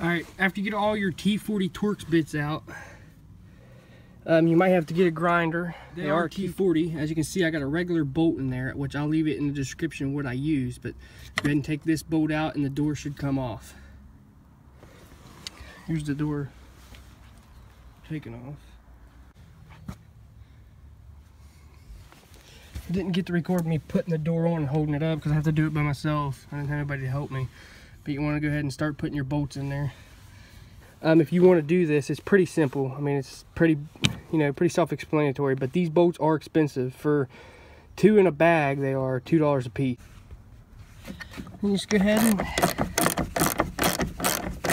after you get all your T40 Torx bits out, um, you might have to get a grinder. They, they are T40. As you can see, I got a regular bolt in there, which I'll leave it in the description what I use. But go ahead and take this bolt out and the door should come off. Here's the door taken off. Didn't get to record me putting the door on and holding it up because I have to do it by myself. I didn't have anybody to help me. But you want to go ahead and start putting your bolts in there. Um, if you want to do this, it's pretty simple. I mean, it's pretty, you know, pretty self-explanatory. But these bolts are expensive. For two in a bag, they are $2 a piece. Just go ahead and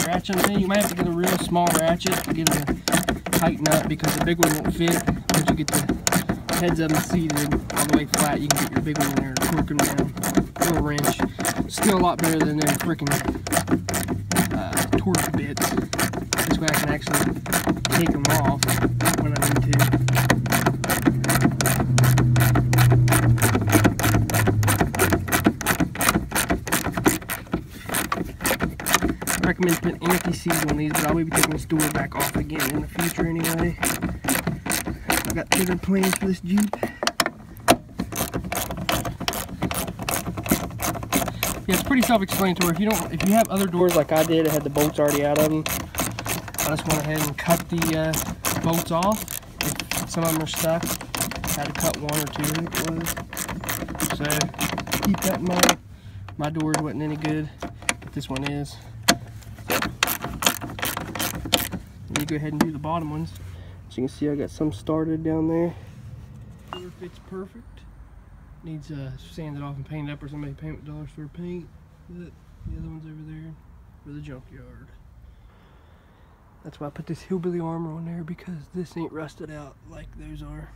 ratchet them in. You might have to get a real small ratchet to get them to tighten up because the big one won't fit. Once you get the heads of them seated all the way flat, you can get your big one in there and torque them down. A little wrench. Still a lot better than their freaking uh, bits. This way I can actually take them off when I need to. I recommend putting anti-seize on these, but I'll be taking this door back off again in the future anyway. I've got bigger plans for this Jeep. Yeah, it's pretty self-explanatory. If you don't, if you have other doors like I did, it had the bolts already out of them, I just went ahead and cut the uh, bolts off. If some of them are stuck, I had to cut one or two, it was. So keep that in mind. My doors wasn't any good, but this one is. Let me go ahead and do the bottom ones. As you can see, I got some started down there. Fits perfect. Needs uh, sanded off and painted up or somebody paint with dollar store paint. The other one's over there for the junkyard. That's why I put this hillbilly armor on there because this ain't rusted out like those are.